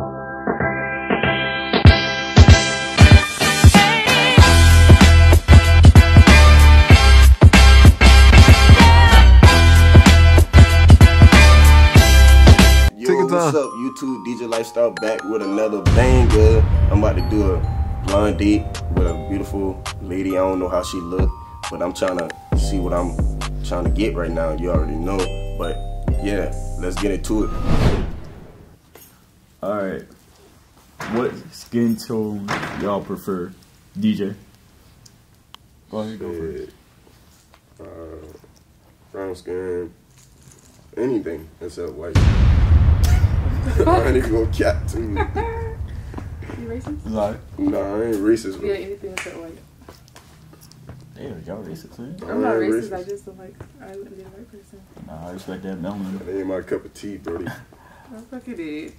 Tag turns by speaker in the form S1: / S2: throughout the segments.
S1: Yo, what's up, YouTube? DJ Lifestyle back with another banger. I'm about to do a blind date with a beautiful lady. I don't know how she look, but I'm trying to see what I'm trying to get right now. You already know, but yeah, let's get into it.
S2: All right. What skin tone y'all prefer, DJ? Go ahead, go first.
S1: Uh, brown skin, anything except white. I ain't even gonna cap to me.
S3: You racist?
S2: Like,
S1: Nah, I ain't racist.
S3: Yeah, anything except white.
S2: damn, y'all racist, man.
S3: I'm not
S1: I ain't
S3: racist. I just don't like. I wouldn't be a white person.
S2: Nah, I respect that melanin.
S1: That ain't my cup of tea, Brody.
S3: I fucking did.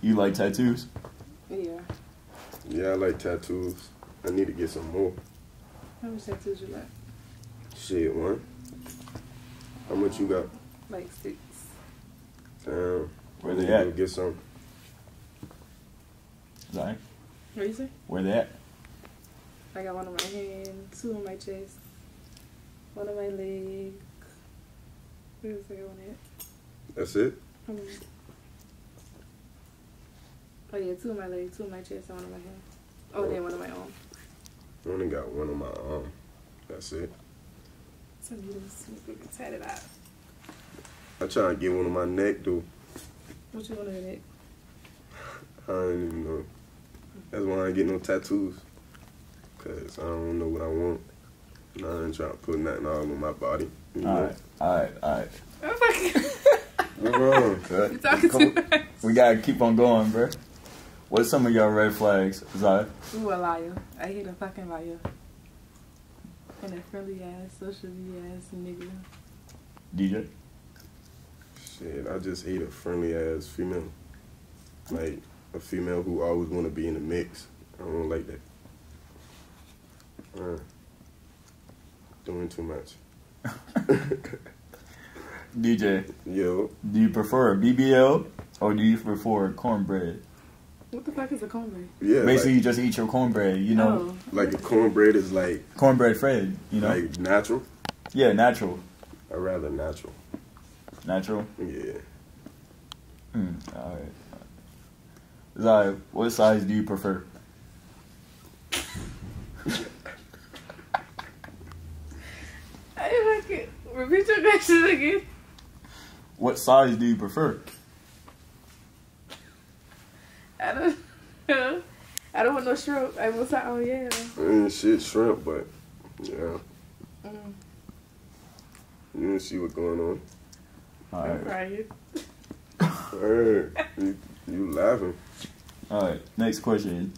S2: You like tattoos?
S3: yeah.
S1: Yeah, I like tattoos. I need to get some more.
S3: How much tattoos you like?
S1: Shit, one. How much you got?
S3: Like six.
S1: Damn.
S2: Where they at?
S1: Get some.
S2: Like,
S3: What you say?
S2: where they at?
S3: I got one on my hand, two on my chest, one on my leg. Where's the second one at?
S1: That's it?
S3: Oh yeah, two on my leg, two on my chest, and one on my hand. Oh, then one on my arm.
S1: I only got one on my arm. That's it.
S3: Some needles. Let's go get tatted out.
S1: I try to get one on my neck, though.
S3: What you want on your neck?
S1: I don't even know. That's why I ain't get no tattoos. Cause I don't know what I want. And I ain't trying to put nothing all on my body. You know?
S2: Alright, alright, alright.
S3: Oh, fucking.
S1: What's wrong, cut?
S3: you talking too much.
S2: We gotta keep on going, bruh. What's some of y'all red flags, Zai?
S3: Ooh, a liar. I hate a fucking liar. And a friendly ass, socially ass nigga.
S2: DJ?
S1: Shit, I just hate a friendly ass female. Like a female who always want to be in the mix. I don't like that. Uh, doing too much.
S2: DJ,
S1: Yo,
S2: do you prefer a BBL or do you prefer cornbread?
S3: What the fuck is a cornbread?
S1: yeah,
S2: Basically, you just eat your cornbread, you know?
S3: Oh.
S1: like a cornbread is like
S2: Cornbread Fred, you know?
S1: like natural.
S2: yeah, natural.
S1: I rather natural.
S2: Natural?
S1: Yeah.
S2: Hmm, alright. Zai, what size do you prefer?
S3: I fucking repeat your question again.
S2: What size do you prefer?
S3: I don't know. I don't want no shrimp. I was like, oh yeah.
S1: I mean, shit, shrimp, but yeah,
S3: Mm,
S1: you didn't see what's going on.
S3: I'm
S2: Alright.
S3: crying.
S1: Hey, you, you laughing?
S2: Alright, next question.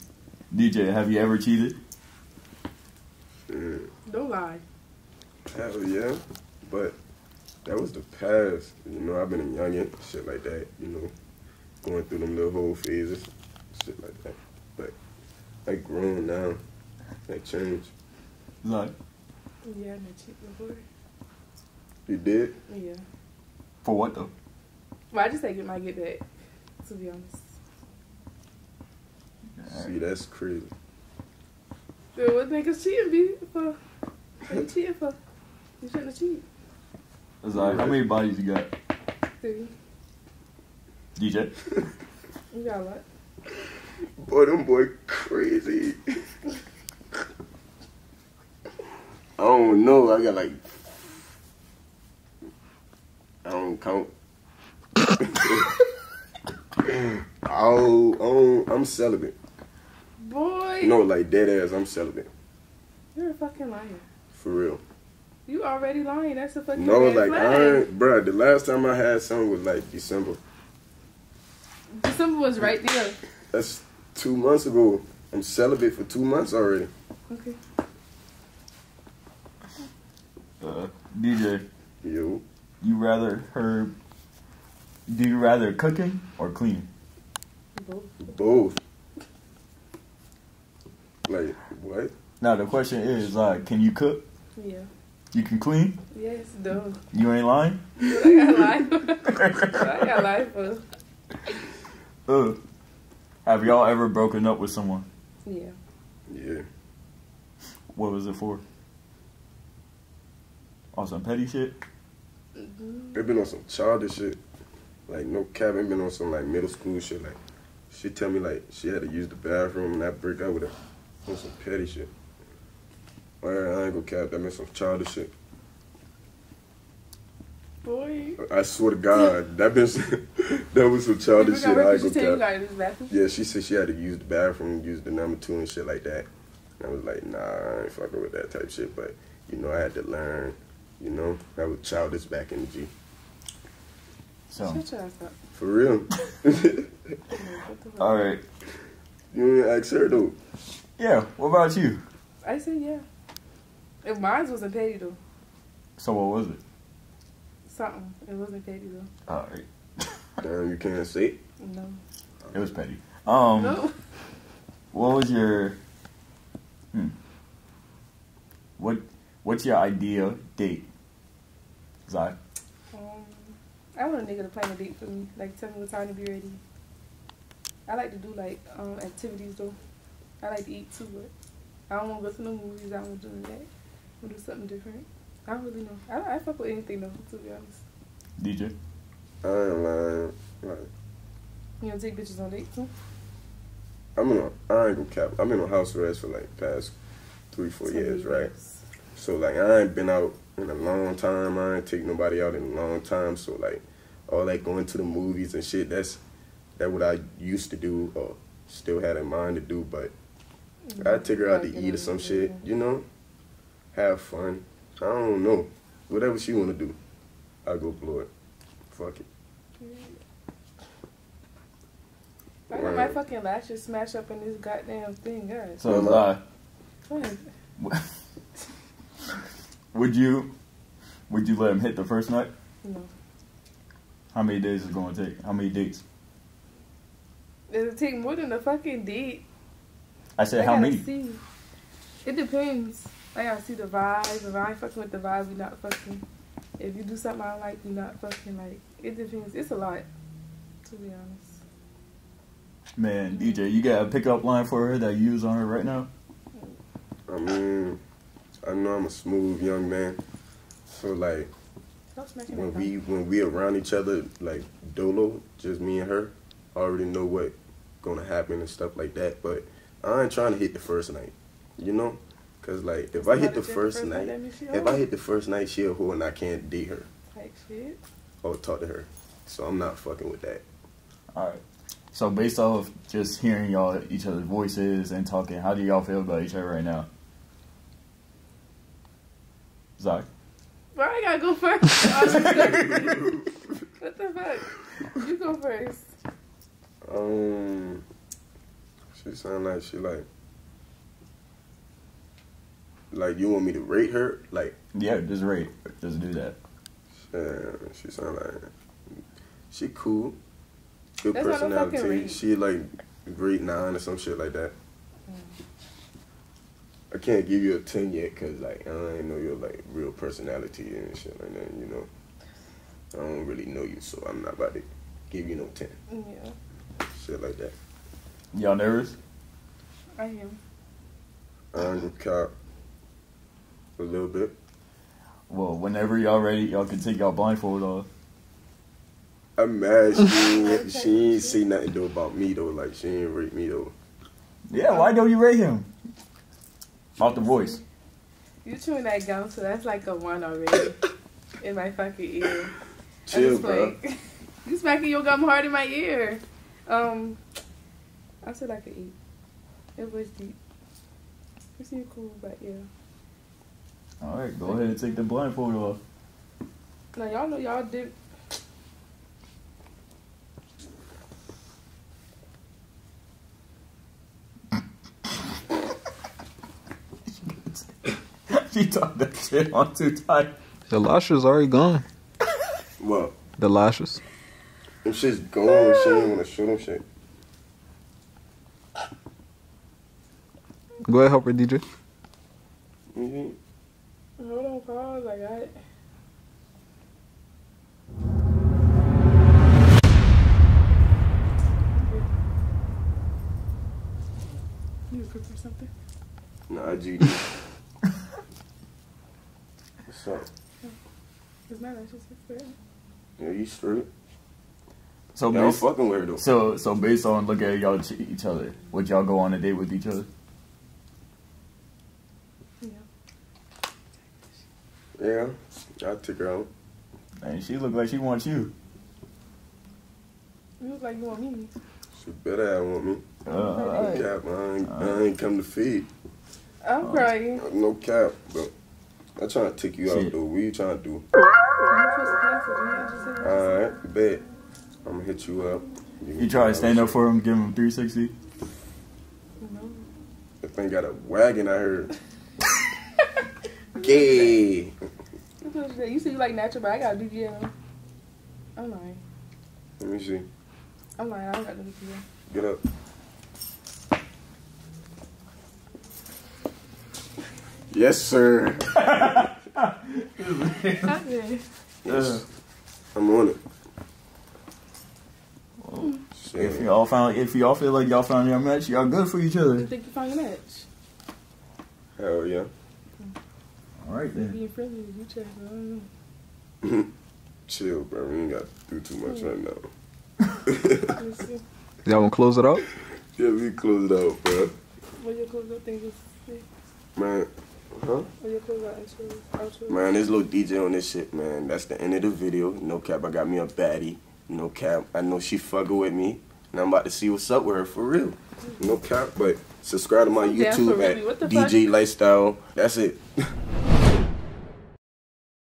S2: DJ, have you ever cheated?
S1: Shit,
S3: Don't lie.
S1: hell yeah, but that was the past. You know, I've been a youngin, shit like that. You know, going through them little whole phases, shit like that. But I grown now. I changed.
S2: Zai,
S3: Yeah, I met cheat before.
S1: You did?
S3: Yeah.
S2: for what though?
S3: Well, I just think it might get back. To be honest.
S1: See, that's crazy.
S3: Then what niggas cheating be for? What you cheating for? You shouldn't have cheated.
S2: Zai, how many bodies you got?
S3: Three.
S2: DJ?
S3: You got a lot.
S1: Boy, them boy crazy. I don't know. I got like I don't count. oh, oh, I'm celibate.
S3: Boy,
S1: No, like dead ass. I'm celibate
S3: you're a fucking liar.
S1: for real.
S3: You already lying. That's a fucking
S1: No,
S3: red
S1: like
S3: flag.
S1: I, ain't- bruh, The last time I had something was like December.
S3: December was right there.
S1: That's two months ago. I'm celibate for two months already.
S3: Okay.
S2: Uh, DJ,
S1: Yo,
S2: you rather her? Do you rather cooking or cleaning?
S3: Both.
S1: both. Like what?
S2: Now the question is, uh, can you cook?
S3: Yeah.
S2: You can clean?
S3: Yes, duh.
S2: You ain't lying?
S3: What I got life. I got life for.
S2: Uh, have y'all ever broken up with someone?
S3: Yeah.
S1: Yeah.
S2: What was it for? On some petty shit?
S3: Mhm.
S1: They been on some childish shit. Like no cap, they been on some like middle school shit. Like she tell me like she had to use the bathroom and I break up with her on some petty shit. Well, I ain't gonna cap, that been some childish shit.
S3: Boy.
S1: I swear to God, that been that was some childish shit. I ain't
S3: She
S1: gonna cap.
S3: gotta use the bathroom.
S1: Yeah, she said she had to use the bathroom, use the number two and shit like that. And I was like, nah, I ain't fucking with that type shit. But you know, I had to learn. You know, I was childish back in the G.
S2: So,
S3: Shut your ass up.
S1: For real.
S3: What the fuck?
S2: all right.
S1: you ain't ask her though.
S2: Yeah. What about you?
S3: I said yeah. If mine wasn't petty though.
S2: So what was it?
S3: Something. It wasn't petty though.
S2: All right.
S1: Damn, you can't see. it.
S3: No.
S2: It was petty. Um,
S3: no.
S2: what was your? Hmm. What What's your ideal date? Zai.
S3: Um, I want a nigga to plan a date for me. Like tell me what time to be ready. I like to do like um activities though. I like to eat too, but I don't want to go to no movies. I don't want to do that. I do something different. I don't really know. I, I fuck with anything though, to be honest.
S2: DJ.
S1: I ain't lying. Like,
S3: You know, take bitches on dates too.
S1: I'm in a, I ain't gonna cap. I'm in a house arrest for like past three, four
S3: Tell me
S1: years, right? So like I ain't been out in a long time. I ain't take nobody out in a long time. So like all that going to the movies and shit, that's that what I used to do or still had in mind to do. But mm-hmm. I take her out to eat or some shit, you know, have fun. I don't know, whatever she wanna do, I go blow it. Fuck it.
S3: I got my fucking lashes smashed up in this goddamn thing, guys.
S2: So
S1: Well,
S2: Zai.
S3: Go.
S2: Would you Would you let him hit the first night?
S3: No.
S2: How many days is it going to take? How many dates?
S3: It'll take more than a fucking date?
S2: I said
S3: I
S2: how many.
S3: See. It depends. Oh, I see the vibes. If I ain't fucking with the vibe, we not fucking. If you do something I don't like, we not fucking. Like it depends. It's a lot, to be honest.
S2: Man, DJ, you got a pickup line for her that you use on her right now?
S1: I mean, I know I'm a smooth young man, so like when we when we around each other, like dolo, just me and her, I already know what gonna happen and stuff like that. But I ain't trying to hit the first night, you know, cause like if I hit the first night,
S3: that
S1: if I hit the first night, she a whore and I can't date her
S3: like shit.
S1: or talk to her, so I'm not fucking with that.
S2: All right. So based off just hearing y'all each other's voices and talking, how do y'all feel about each other right now? Zach.
S3: Why I gotta go first? What the fuck? You go first.
S1: Um, she sound like she like. Like you want me to rate her? Like,
S2: Yeah, just rate. Just do that.
S1: uh, she sound like she cool, good
S3: That's not a fucking
S1: personality. She like grade nine or some shit like that. I can't give you a ten yet because like I don't know your like real personality and shit like that. You know, I don't really know you, so I'm not about to give you no ten.
S3: Yeah,
S1: Shit like that.
S2: Y'all nervous?
S3: I am.
S1: I'm gonna cop a little bit.
S2: Well, whenever y'all ready, y'all can take y'all blindfold off.
S1: I'm mad she ain't, she ain't say nothing though about me though. Like she ain't rate me though.
S2: Yeah, why don't you rate him? Off the voice.
S3: You chewing that gum, so that's like a one already in my fucking ear.
S1: Chill,
S3: just
S1: bro.
S3: playing. you smacking your gum hard in my ear. Um, I said like an eight. It was deep. You seem cool, but yeah.
S2: All right, go ahead and take the blindfold off.
S3: Now y'all know y'all did.
S2: she talked that shit on too tight.
S4: The lashes already gone.
S1: What?
S4: The lashes.
S1: Them shit's gone. She ain't wanna shoot them shit.
S4: Go ahead, help her, DJ.
S1: Mhm.
S3: Hold on, pause. I got it. You cook or something?
S1: Nah, GD. What's up?
S3: Is my lashes six
S1: Yeah, you straight.
S2: So,
S1: yeah,
S2: based,
S1: fucking weirdo.
S2: so, so based on looking at y'all each other, would y'all go on a date with each other?
S3: Yeah,
S1: I'll take her out.
S2: And she look like she wants you.
S3: You look like you want me.
S1: She better have want me.
S2: Uh,
S1: No cap, I ain't, I ain't come to feed.
S3: I'm crying.
S1: No cap, but I'm trying to take you out though. What you trying to do?
S3: You supposed to cancel, you ain't just said that.
S1: Alright, bet. I'm gonna hit you up.
S2: You try to stand up for him, give him 360.
S3: No.
S1: That thing got a wagon, I heard. Gay.
S3: You supposed to say- You say you like natural, but I got BBL. I'm lying.
S1: Let me see.
S3: I'm lying. I don't got no BBL.
S1: Get up. Yes, sir.
S3: I did.
S1: Yes. I'm on it.
S2: If y'all found, if y'all feel like y'all found your match, y'all good for each
S3: You
S2: other.
S3: think you found a match?
S1: Hell yeah.
S2: All right then.
S3: Being friendly with each other. I don't know.
S1: Chill, bro. We ain't got to do too much right now.
S3: Let me see.
S4: Y'all wanna close it out?
S1: Yeah, we close it out, bro.
S3: What your close up thing is? say?
S1: Man, huh?
S3: What your close out intro? Outro?
S1: Man, this little DJ on this shit, man. That's the end of the video. No cap, I got me a baddie. No cap, I know she fucking with me. And I'm about to see what's up with her for real. Mm-hmm. No cap, but subscribe to my YouTube
S3: really. What
S1: at
S3: fuck?
S1: DJ Lifestyle. That's it.